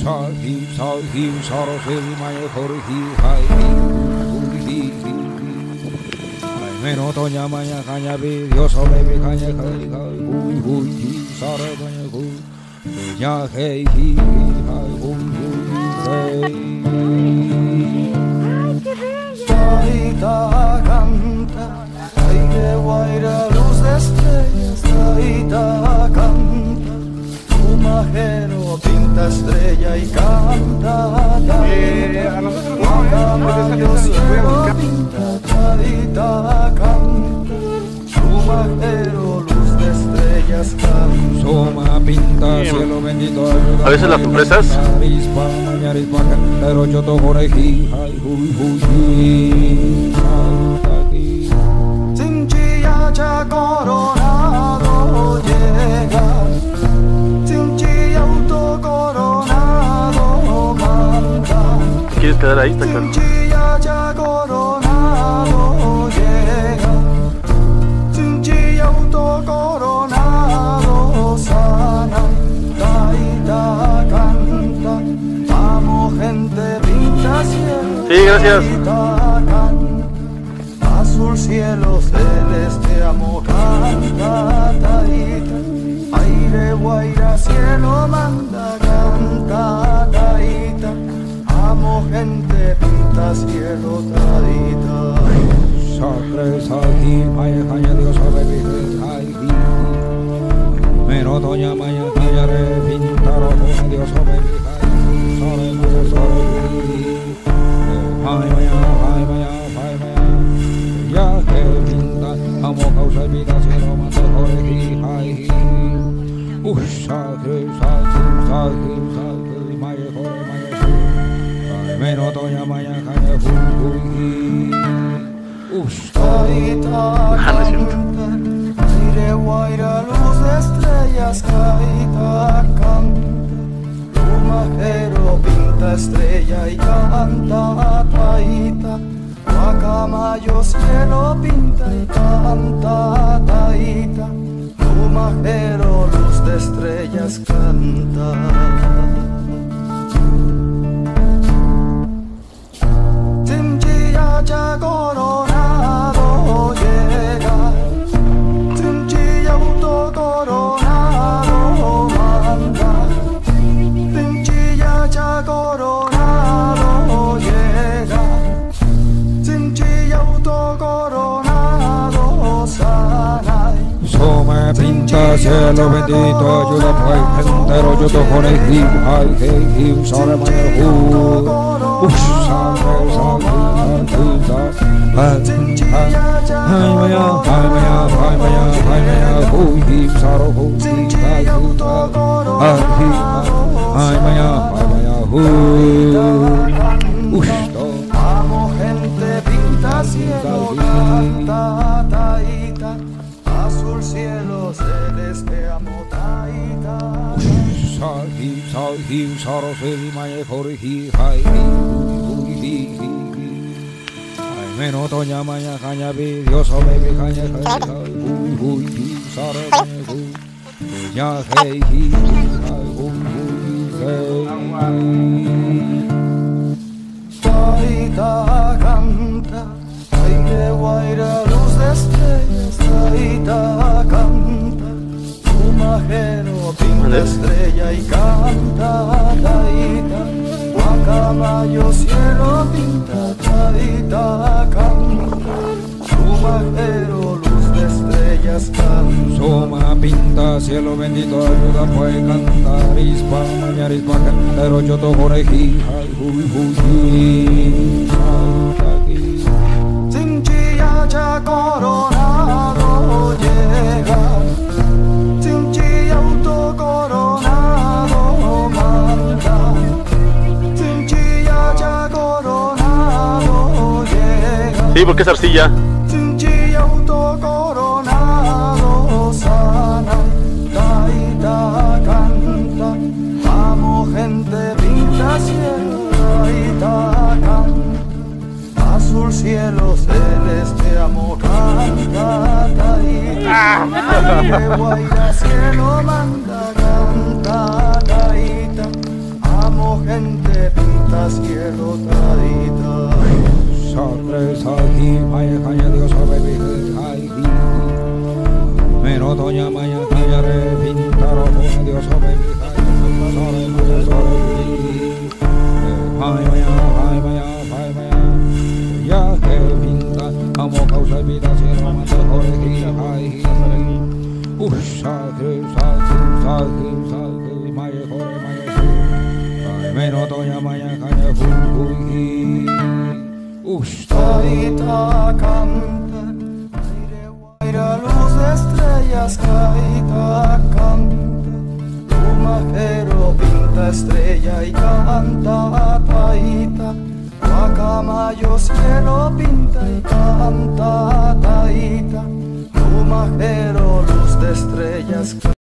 Sahim, sahim, sarosel, maya, jorhi, hai, hi, hi, Ay, meno, toña, maya, caña, bi, Dios, o bebe, caña, kai, kai, hui, hui, hi, sara, maya, hui, ya, hey, hi, hi, hai, hui, hui, hey. Taita canta, Soma, pinta, cielo bendito, ayuda. A veces las sorpresas. Arispa, quedar ahí? Está claro. Sí, gracias. Azul cielo celeste hi. Meno, doña, maya, caña, re, pinta, rojo, Dios, ave, virgen, sore, maya, sore, hi, hi. Ay, maya, ay, maya, ay, maya. Ya que pinta, amo, causa, vida, cielo, manda, sore, hi, ay, hi, hi. Uy, sacre, sahi, sahi, sahi, maya, sore, maya, hi. Ay, meno, doña, maya, caña, hu, hu, hi. Uy, Taita Ah, no es cierto. canta estrellas Taita canta Plumajero pinta estrella y canta taita. Guacamayo cielo pinta y canta taita. Plumajero luz de estrellas canta pinta cielo bendito ayuda pues entero yo to con el him ay hey him sore maya hu ush sare sare sare sare ay maya ay sahim, saro, seri, maya, kore, hi, hai, hi, hi, hi, hi. Ay, meno, toña, maya, caña, bi, Dios, o bebe, caña, kai, kai, hui, hui, hi, maya, hui. Ya, hey, hi, hi, hai, hui, hui, hey. Taita canta, aire guaira, luz de estrellas, Taita canta, tu majero pinta Vale. estrella y canta, Taita canta, tu majero luz de estrellas canta. Soma, pinta, cielo bendito, ayuda, pues cantar, ispa, mañana, ispa, cantero, yo to, kore, hi, hai, hui, hui, hi, hai, hi. Chinchilla ya coronado llega, Porque es arcilla. Chinchilla auto coronado sana, taita canta, amo gente pinta taita canta. Azul cielo celeste amo canta taita Aire guaira cielo manda canta taita Amo gente pinta cielo taita. Satre sati maya kaya Dios sabe ay Mero toña maya kaya re pintaro una Dios sabe sore maya sore Ay maya ay maya ay maya Ya que pinta amo causa vida cielo mata jore ay Ush satre sati sati sati maya jore maya Ay mero toña maya kaya fui Taita canta, aire guaira, luz de estrellas, Taita canta. Tu majero pinta estrella y canta, Taita. Guacamayo cielo pinta y canta, Taita. Tu majero luz de estrellas.